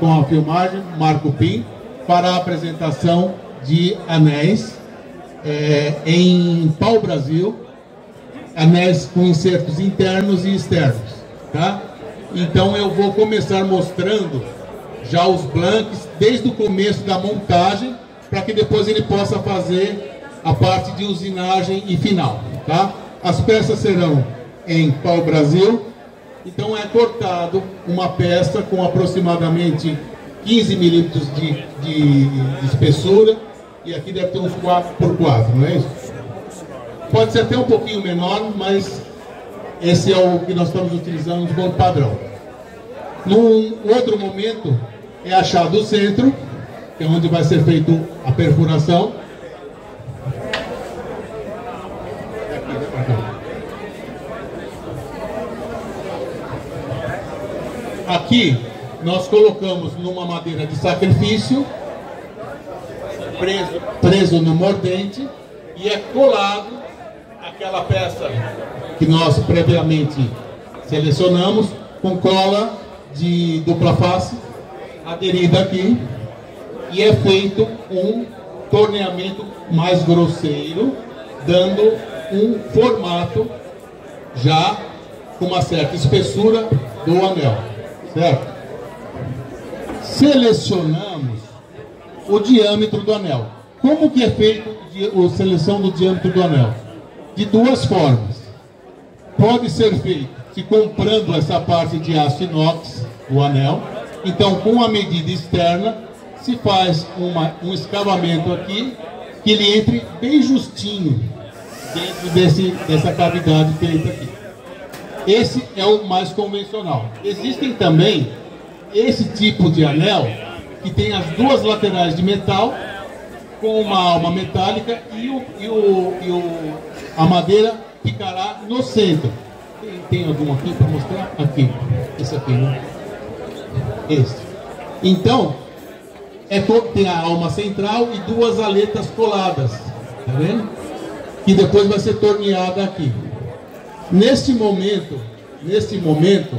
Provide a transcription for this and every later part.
com a filmagem, Marco Pim, para a apresentação de anéis é, em pau-brasil, anéis com insertos internos e externos, tá? Então eu vou começar mostrando já os blanks desde o começo da montagem, para que depois ele possa fazer a parte de usinagem e final, tá? As peças serão em pau-brasil, então é cortado uma peça com aproximadamente 15 milímetros de, de, de, espessura e aqui deve ter uns 4 por 4, não é isso? Pode ser até um pouquinho menor, mas esse é o que nós estamos utilizando no padrão. Num outro momento é achado o centro, que é onde vai ser feita a perfuração. Aqui nós colocamos numa madeira de sacrifício, preso, preso no mordente, e é colado aquela peça que nós previamente selecionamos com cola de dupla face aderida aqui e é feito um torneamento mais grosseiro, dando um formato já com uma certa espessura do anel certo? Selecionamos o diâmetro do anel. Como que é feito a seleção do diâmetro do anel? De duas formas. Pode ser feito se comprando essa parte de aço inox, o anel. Então, com a medida externa, se faz uma, um escavamento aqui, que ele entre bem justinho dentro desse, dessa cavidade feita aqui. Esse é o mais convencional. Existem também esse tipo de anel que tem as duas laterais de metal com uma alma metálica e, o, e, o, e o, a madeira ficará no centro. Tem, tem algum aqui para mostrar? Aqui. Esse aqui, né? Esse. Então, é, tem a alma central e duas aletas coladas. Tá vendo? Que depois vai ser torneada aqui. Neste momento, neste momento,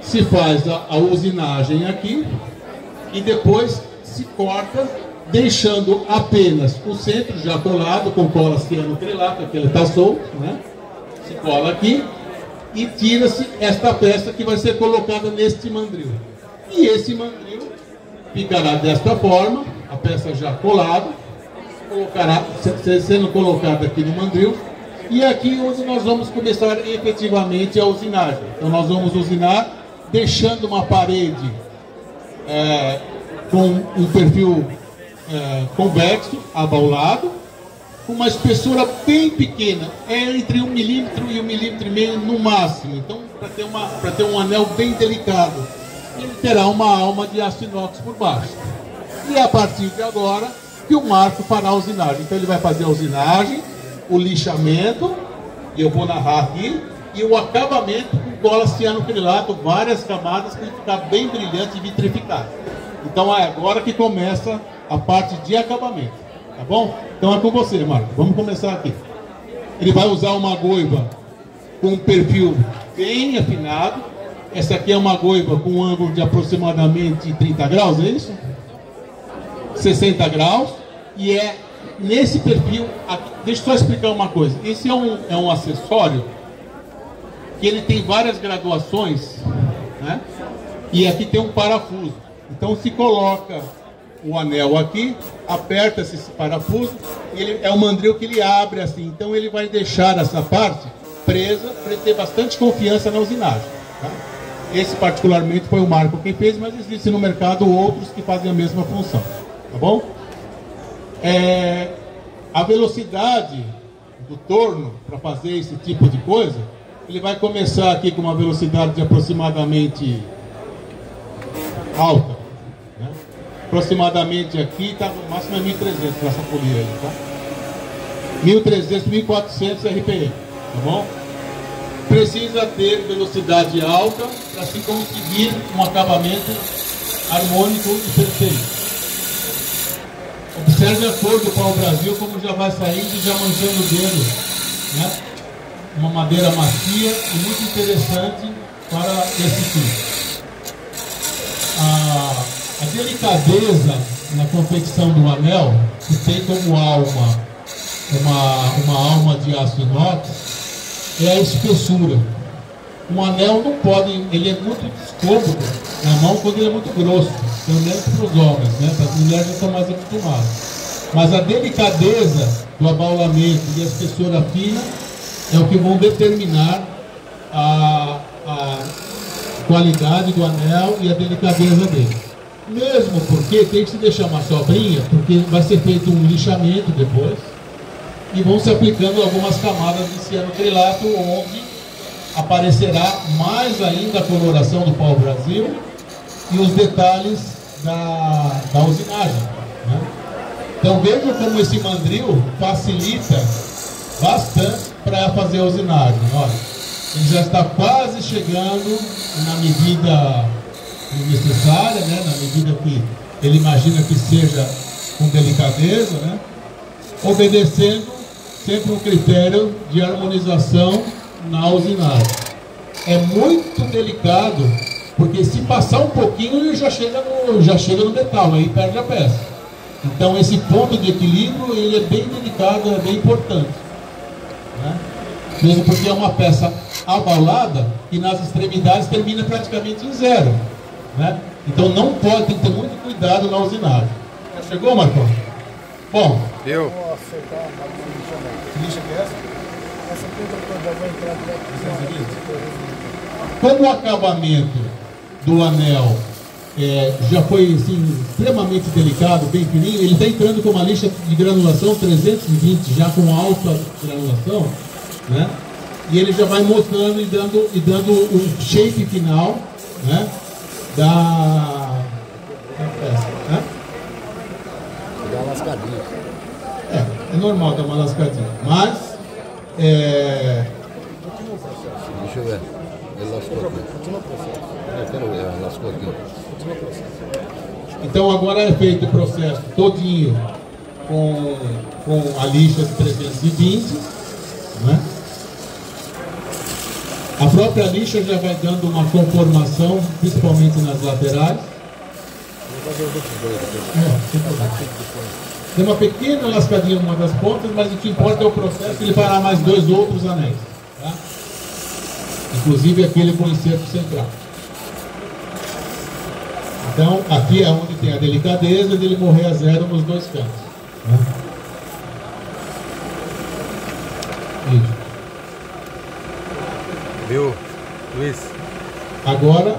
se faz a, a usinagem aqui e depois se corta, deixando apenas o centro já colado com cola cianocrilato, que ele está solto, né? Se cola aqui e tira-se esta peça que vai ser colocada neste mandril. E esse mandril ficará desta forma, a peça já colada, colocará, sendo colocada aqui no mandril, e aqui onde nós vamos começar efetivamente a usinagem. Então nós vamos usinar deixando uma parede é, com um perfil é, convexo, abaulado, com uma espessura bem pequena, é entre um milímetro e um milímetro e meio no máximo. Então, para ter, ter um anel bem delicado, ele terá uma alma de aço inox por baixo. E a partir de agora, que o Marco fará a usinagem. Então ele vai fazer a usinagem, o lixamento, e eu vou narrar aqui, e o acabamento com cola cianocrilato, várias camadas, para ficar bem brilhante e vitrificado. Então é agora que começa a parte de acabamento, tá bom? Então é com você, Marco. Vamos começar aqui. Ele vai usar uma goiva com um perfil bem afinado. Essa aqui é uma goiva com um ângulo de aproximadamente 30 graus, é isso? 60 graus. E é nesse perfil, deixa eu só explicar uma coisa. Esse é um, é um acessório que ele tem várias graduações, né? E aqui tem um parafuso. Então se coloca o anel aqui, aperta-se esse parafuso, ele é um mandril que ele abre assim. Então ele vai deixar essa parte presa para ter bastante confiança na usinagem. Tá? Esse particularmente foi o Marco quem fez, mas existe no mercado outros que fazem a mesma função. Tá bom? É, a velocidade do torno para fazer esse tipo de coisa, ele vai começar aqui com uma velocidade de aproximadamente alta. Né? Aproximadamente aqui, tá, no máximo é 1300 para essa polia aí, tá? 1300, 1400 RPM, tá bom? Precisa ter velocidade alta para se conseguir um acabamento harmônico e perfeito. Observe a cor do pau-brasil, como já vai saindo e já manchando o dedo. Né? Uma madeira macia e muito interessante para esse tipo. a, a delicadeza na confecção do anel, que tem como alma uma, uma alma de aço inox, é a espessura. Um anel não pode, ele é muito descômodo na mão quando ele é muito grosso, pelo menos para os homens, né? As mulheres já estão mais acostumadas. Mas a delicadeza do abaulamento e a espessura fina é o que vão determinar a, a qualidade do anel e a delicadeza dele. Mesmo porque tem que se deixar uma sobrinha, porque vai ser feito um lixamento depois e vão se aplicando algumas camadas de cianocrilato, onde aparecerá mais ainda a coloração do pau-brasil e os detalhes da, da usinagem. Né? Então veja como esse mandril facilita bastante para fazer a usinagem. Olha, ele já está quase chegando na medida necessária, né? na medida que ele imagina que seja com delicadeza, né? obedecendo sempre um critério de harmonização na usinagem. É muito delicado, porque se passar um pouquinho ele já chega no, já chega no metal, aí perde a peça. Então esse ponto de equilíbrio ele é bem delicado, é bem importante. Né? Mesmo porque é uma peça abaulada e nas extremidades termina praticamente em zero. Né? Então não pode, tem que ter muito cuidado na usinagem. Já chegou, Marcão? Bom. Deu. Como o acabamento do anel é, já foi assim, extremamente delicado, bem fininho, ele está entrando com uma lixa de granulação 320, já com alta granulação, né? E ele já vai mostrando e dando, e dando um shape final né? da, da peça. Né? Dá uma lascadinha. É, é normal dar uma lascadinha. Mas é, Deixa eu ver. Ele lascou aqui. Eu quero ver, ele lascou aqui. Então agora é feito o processo todinho com, com a lixa de 320, né? A própria lixa já vai dando uma conformação, principalmente nas laterais. É. Tem uma pequena lascadinha numa das pontas, mas o que importa é o processo, ele fará mais dois outros anéis. Inclusive aquele com inserto central. Então, aqui é onde tem a delicadeza de ele morrer a zero nos dois cantos. Né? Viu, Luiz? Agora,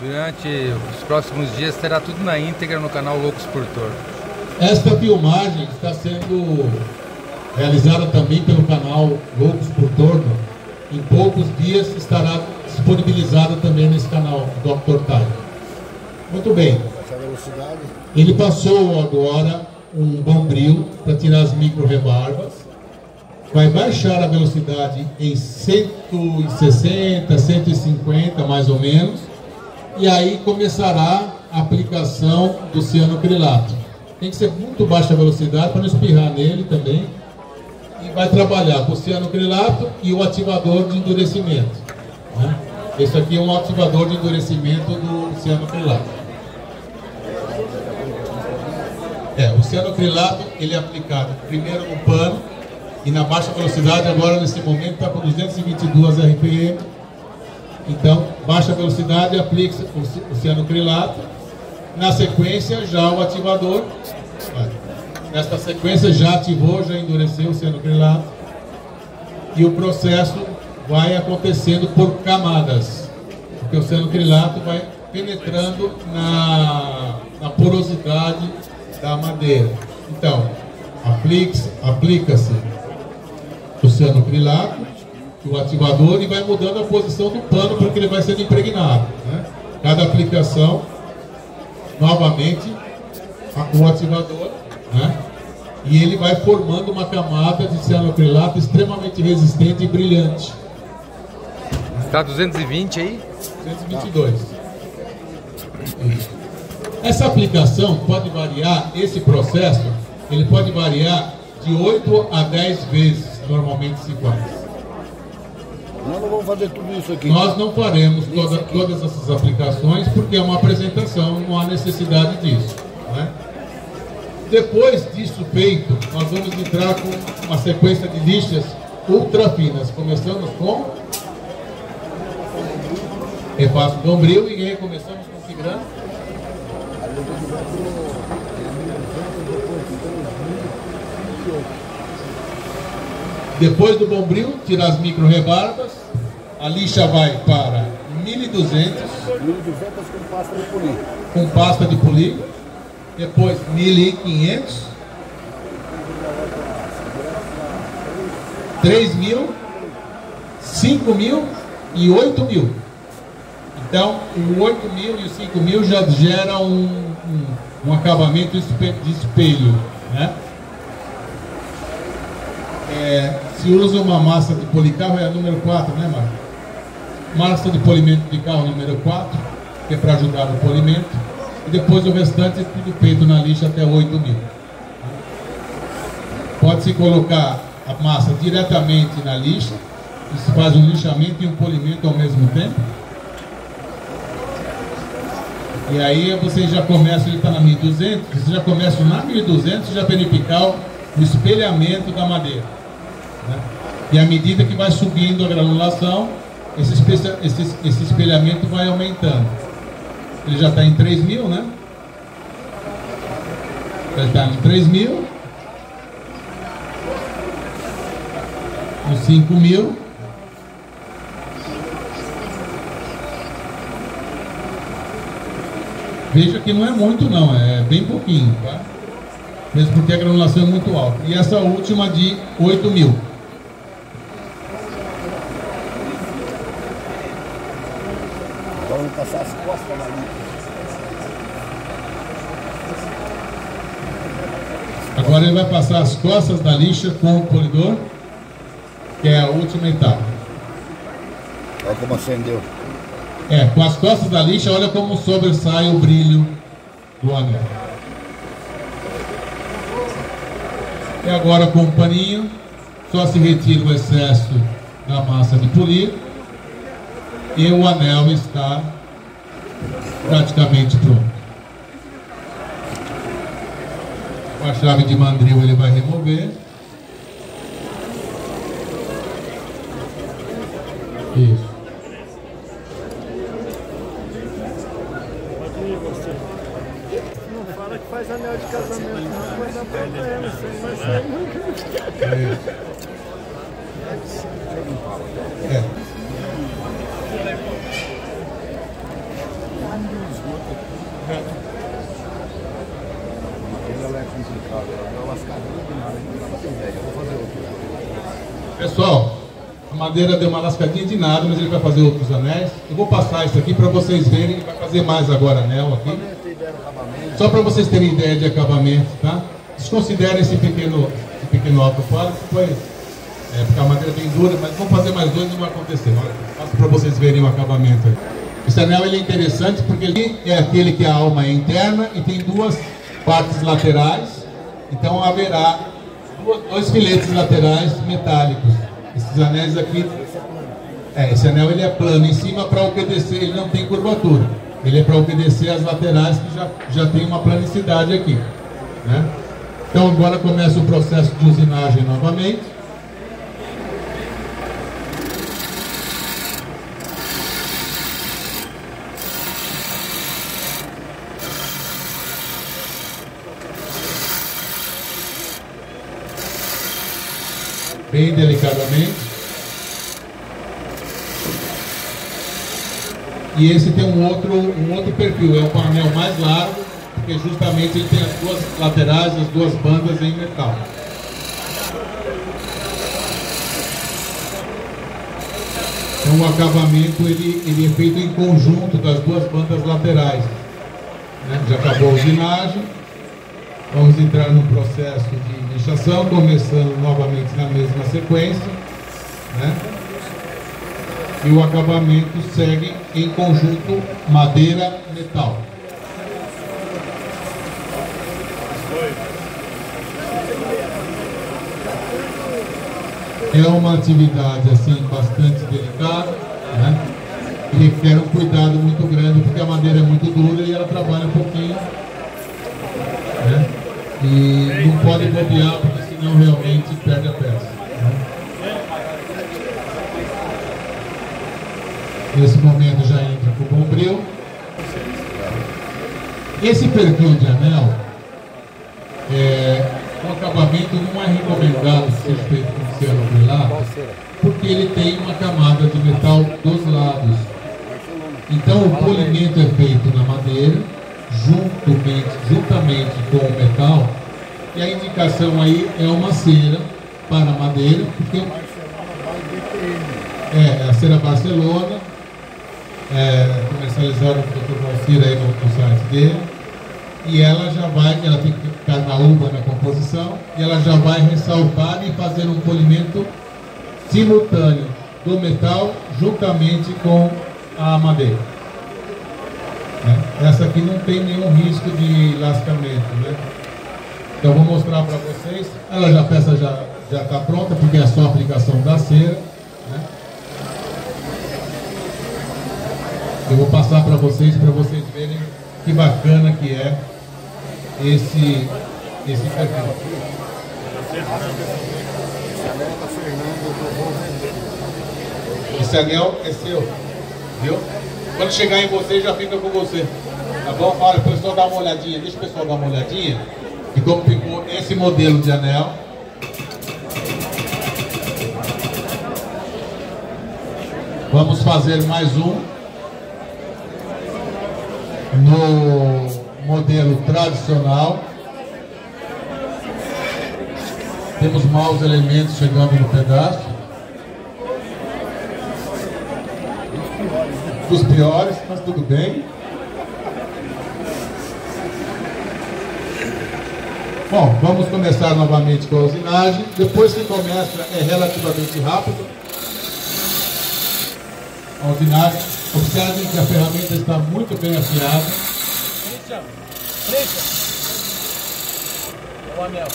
Durante os próximos dias terá tudo na íntegra no canal Loucos por Tor. esta filmagem está sendo realizada também pelo canal Loucos por Torno. Em poucos dias estará disponibilizada também nesse canal, Dr. Tai. Muito bem. Ele passou agora um bombril para tirar as micro rebarbas. Vai baixar a velocidade em 160, 150 mais ou menos. E aí começará a aplicação do cianocrilato. Tem que ser muito baixa a velocidade para não espirrar nele também. E vai trabalhar com o cianocrilato e o ativador de endurecimento. né? Esse aqui é um ativador de endurecimento do cianocrilato. É, o cianocrilato ele é aplicado primeiro no pano e na baixa velocidade agora nesse momento está com 222 RPM. Então, baixa velocidade aplica o ci- o cianocrilato. Na sequência já o ativador. Olha, Nesta sequência já ativou, já endureceu o cianocrilato. E o processo vai acontecendo por camadas. Porque o cianocrilato vai penetrando na, na porosidade da madeira. Então, aplica-se o cianocrilato, o ativador, e vai mudando a posição do pano porque ele vai sendo impregnado. né? Cada aplicação, novamente, o ativador, né? e ele vai formando uma camada de cianocrilato extremamente resistente e brilhante. Está 220 aí? 122. Essa aplicação pode variar, esse processo, ele pode variar de 8 a 10 vezes, normalmente se faz. Nós não vamos fazer tudo isso aqui. Nós não faremos toda, todas essas aplicações porque é uma apresentação, não há necessidade disso. Né? Depois disso feito, nós vamos entrar com uma sequência de lixas ultra finas. Começamos com repasso bombril e recomeçamos com figurante. Depois do bombril, tirar as micro rebarbas, a lixa vai para 1.200 1.200 com pasta de polir. com pasta de polir, depois 1.500, 3.000, 5.000 e 8.000. Então, o 8.000 e o 5.000 já gera um, um, um acabamento de espelho, né? É, se usa uma massa de policarro, é a número 4, né, Marco? Massa de polimento de carro número 4, que é para ajudar no polimento. E depois o restante tudo feito na lixa até 8 mil. Pode-se colocar a massa diretamente na lixa, se faz um lixamento e um polimento ao mesmo tempo. E aí você já começa, ele está na 1200, você já começa na 1200 já verificar o espelhamento da madeira. né? E à medida que vai subindo a granulação, esse espelhamento vai aumentando. Ele já está em 3 mil, né? Já está em 3 mil. Nos 5 mil. Veja que não é muito não, é bem pouquinho, tá? Mesmo porque a granulação é muito alta. E essa última de 8 mil. Agora vamos passar as costas da lixa. Agora ele vai passar as costas da lixa com o polidor, que é a última etapa. Olha como acendeu. É, com as costas da lixa, olha como sobressai o brilho do anel. E agora com o paninho, só se retira o excesso da massa de polir e o anel está praticamente pronto. Com a chave de mandril ele vai remover. Isso. Pessoal, a madeira deu uma lascadinha de nada, mas ele vai fazer outros anéis. Eu vou passar isso aqui para vocês verem. Ele vai fazer mais agora anel aqui. Só para vocês terem ideia de acabamento, tá? Desconsiderem esse pequeno, esse pequeno alto quadro, foi é, porque a madeira é bem dura, mas vamos fazer mais dois e não vai acontecer. Faço para vocês verem o acabamento. aí. Esse anel ele é interessante porque ele é aquele que a alma é interna e tem duas partes laterais. Então haverá dois filetes laterais metálicos. Esses anéis aqui é, esse anel ele é plano em cima para obedecer, ele não tem curvatura. Ele é para obedecer as laterais que já, já tem uma planicidade aqui. né? Então agora começa o processo de usinagem novamente. Bem delicadamente. E esse tem um outro, um outro perfil, é um anel mais largo, porque justamente ele tem as duas laterais, as duas bandas em metal. Então o acabamento ele, ele é feito em conjunto das duas bandas laterais. né? Já acabou a usinagem, vamos entrar no processo de lixação, começando novamente na mesma sequência. Né? e o acabamento segue em conjunto madeira-metal. é uma atividade assim bastante delicada, né? Requer um cuidado muito grande porque a madeira é muito dura e ela trabalha um pouquinho? E não pode bobear porque senão realmente perde a peça. Né? Nesse momento já entra com o bombril. Esse perfil de anel, é, o acabamento não é recomendado ser feito com cerobilato, porque ele tem uma camada de metal dos lados. Então o polimento é feito na madeira, juntamente, juntamente com o metal, e a indicação aí é uma cera para madeira, porque é a cera Barcelona, é, comercializada pelo Dr. Valcir aí no, no site dele, e ela já vai, ela tem carnaúba na composição, e ela já vai ressaltar e fazer um polimento simultâneo do metal juntamente com a madeira. Né? Essa aqui não tem nenhum risco de lascamento, né? Então vou mostrar para vocês. Ela já a peça já já está pronta porque é só a aplicação da cera. Né? Eu vou passar para vocês para vocês verem que bacana que é esse esse perfil. Esse anel é seu, viu? Quando chegar em você, já fica com você. Tá bom? Olha, o pessoal dá uma olhadinha, deixa o pessoal dar uma olhadinha de como ficou esse modelo de anel. Vamos fazer mais um no modelo tradicional. Temos maus elementos chegando no pedaço. Dos piores, mas tudo bem. Bom, vamos começar novamente com a usinagem. Depois que começa é relativamente rápido. A usinagem. Observem que a ferramenta está muito bem afiada. Christian, Christian. O anel.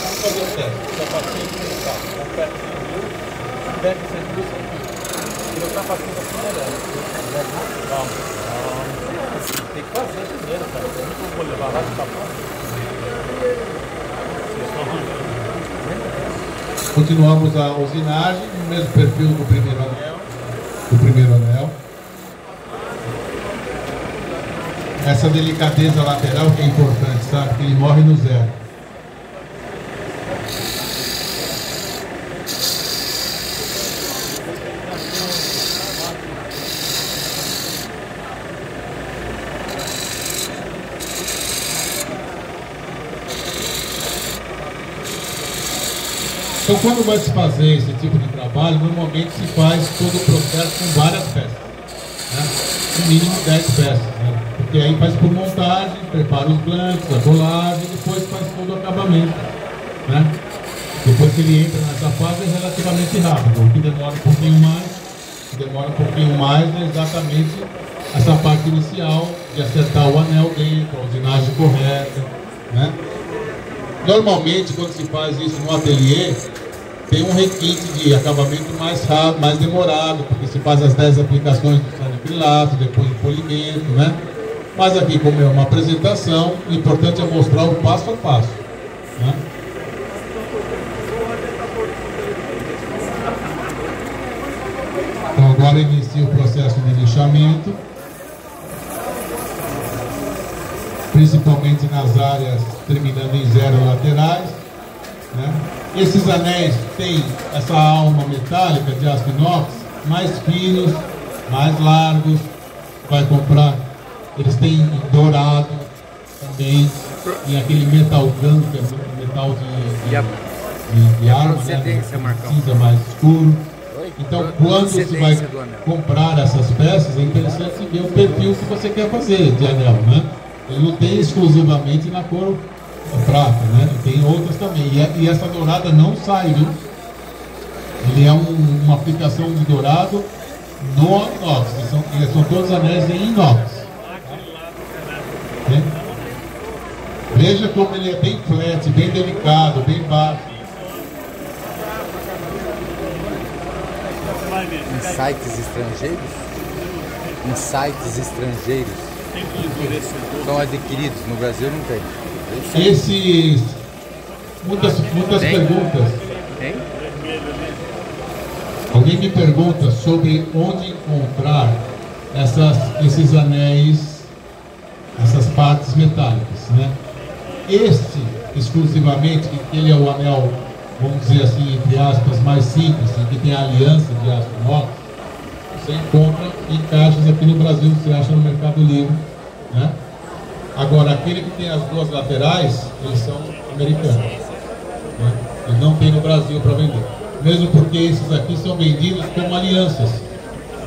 Vamos fazer o teste. Sapatinho de metal. Confere no mil. Deve ser duas aqui. E o sapatinho da Cinderela. Continuamos a usinagem, no mesmo perfil do primeiro anel. Do primeiro anel. Essa delicadeza lateral que é importante, sabe? Que ele morre no zero. Quando vai se fazer esse tipo de trabalho, normalmente se faz todo o processo com várias peças. Né? No mínimo 10 peças. Né? Porque aí faz por montagem, prepara os blancos, a colagem depois faz todo o acabamento. Né? Depois que ele entra nessa fase é relativamente rápido. O que demora um pouquinho mais, o que demora um pouquinho mais é exatamente essa parte inicial de acertar o anel dentro, a usinagem correta. Né? Normalmente, quando se faz isso no ateliê, tem um requinte de acabamento mais rápido, mais demorado, porque se faz as 10 aplicações do sanicrilato, depois o polimento, né? Mas aqui, como é uma apresentação, o importante é mostrar o passo a passo. Né? Então agora inicia o processo de lixamento, principalmente nas áreas terminando em zero laterais. Esses anéis têm essa alma metálica de aço inox mais finos, mais largos. Vai comprar, eles têm dourado também, e aquele metal gun, que é metal de, E a, de, de arma, né? Cinza mais escuro. Então, quando se vai comprar essas peças, é interessante ver o perfil que você quer fazer de anel, né? Ele não tem exclusivamente na cor prata, né? Tem outras também. E, e essa dourada não sai, viu? Ele é um, uma aplicação de dourado no inox. São, são todos anéis em inox. Veja como ele é bem flat, bem delicado, bem baixo. Em sites estrangeiros? Em sites estrangeiros são adquiridos. No Brasil não tem. Esses. Muitas, muitas Tem? perguntas. Tem? Alguém me pergunta sobre onde encontrar essas, esses anéis, essas partes metálicas, né? Este, exclusivamente, que ele é o anel, vamos dizer assim, entre aspas, mais simples, que tem a aliança de aço inox, você encontra em caixas aqui no Brasil, você acha no Mercado Livre, né? Agora, aquele que tem as duas laterais, eles são americanos. Né? E não tem no Brasil para vender. Mesmo porque esses aqui são vendidos como alianças.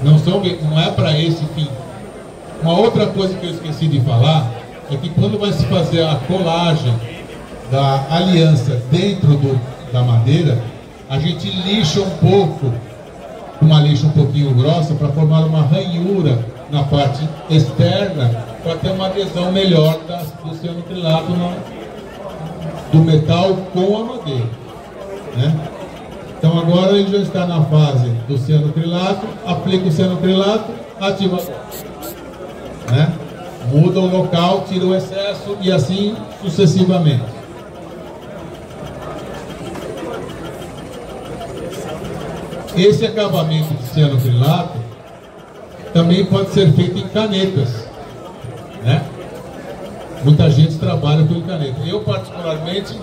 Não, são, não é para esse fim. Uma outra coisa que eu esqueci de falar é que quando vai se fazer a colagem da aliança dentro do, da madeira, a gente lixa um pouco, uma lixa um pouquinho grossa, para formar uma ranhura na parte externa, para ter uma adesão melhor da, do cianocrilato na, do metal com a madeira. Né? Então agora ele já está na fase do cianocrilato, aplica o cianocrilato, ativa, né? muda o local, tira o excesso e assim sucessivamente. Esse acabamento de cianocrilato também pode ser feito em canetas, né? Muita gente trabalha com caneta. Eu particularmente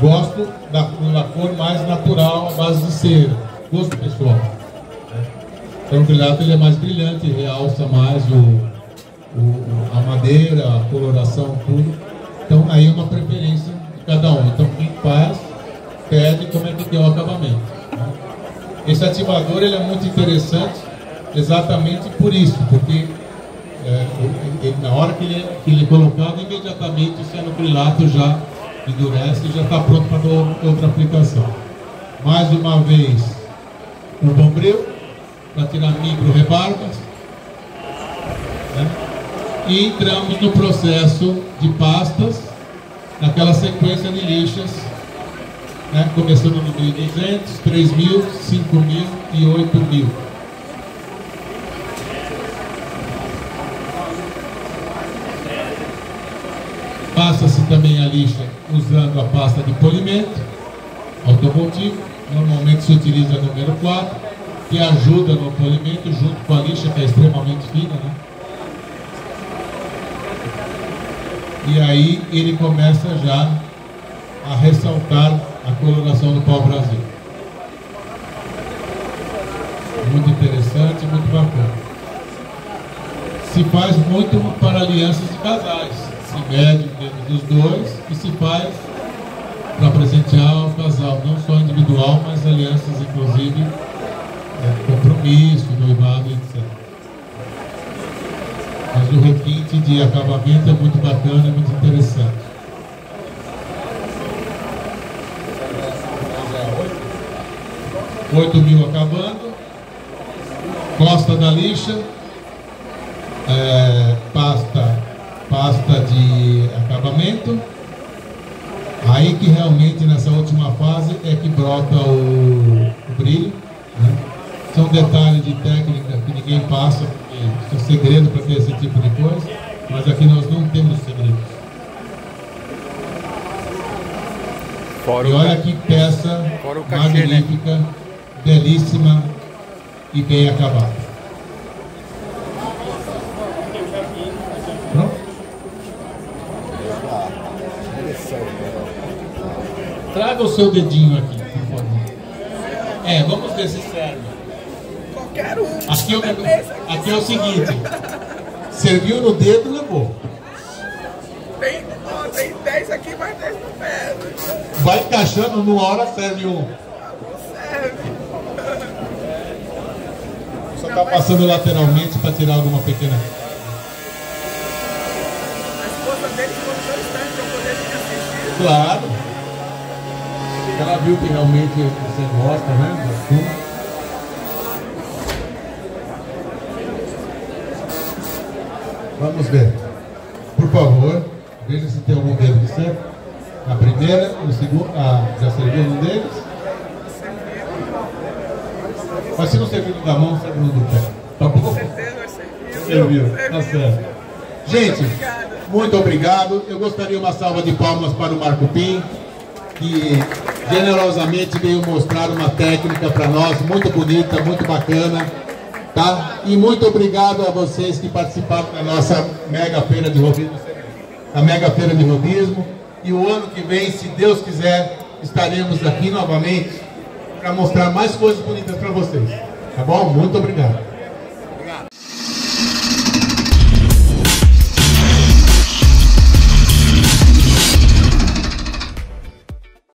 gosto da, da cor mais natural, à base de cera, gosto pessoal. né? Então o crilato ele é mais brilhante, realça mais o, o- a madeira, a coloração, tudo. Então aí é uma preferência de cada um. Então quem faz, pede como é que tem o acabamento. né? Esse ativador ele é muito interessante exatamente por isso, porque é, na hora que ele, que ele é colocado, imediatamente o cianocrilato já endurece e já está pronto para outra aplicação. Mais uma vez, o bombril, para tirar micro rebarbas. né? E entramos no processo de pastas, naquela sequência de lixas, né? começando no 1.200, 3.000, 5.000 e 8.000. também a lixa usando a pasta de polimento automotivo. Normalmente se utiliza a número 4, que ajuda no polimento junto com a lixa, que é extremamente fina. Né? E aí ele começa já a ressaltar a coloração do pau-brasil. Muito interessante, muito bacana. Se faz muito para alianças de casais. Se mede o dedo dos dois e se faz para presentear o casal, não só individual, mas alianças, inclusive, é, compromisso, noivado, etc. Mas o requinte de acabamento é muito bacana, é muito interessante. Oito mil acabando. Costa da lixa. é, pasta, pasta de acabamento. Aí que realmente nessa última fase é que brota o, o brilho. Né? São detalhes de técnica que ninguém passa, porque é segredo para ter esse tipo de coisa, mas aqui nós não temos segredos. Fora E olha que peça cachê, né? magnífica, belíssima e bem acabada. Pronto? Traga o seu dedinho aqui, por favor. É, vamos ver se serve. Qualquer um. Aqui, é Esse aqui é o seguinte: serviu no dedo, levou. Tem, ó, tem 10 aqui, mas 10 não serve. Vai encaixando, numa hora serve um. Não serve. Só está passando lateralmente para tirar alguma pequena. Mas Claro. Ela viu que realmente você gosta, né? do assunto. Vamos ver. Por favor, veja se tem algum dedo de certo. A primeira, o segundo, ah, já serviu um deles. Mas se não serviu no da mão, serve no do pé. Tá bom? Serviu, tá certo. Gente, muito obrigado. Eu gostaria uma salva de palmas para o Marco Pim, que generosamente veio mostrar uma técnica para nós, muito bonita, muito bacana. Tá? E muito obrigado a vocês que participaram da nossa mega feira de rodismo, a mega feira de rodismo. E o ano que vem, se Deus quiser, estaremos aqui novamente para mostrar mais coisas bonitas para vocês. Tá bom? Muito obrigado.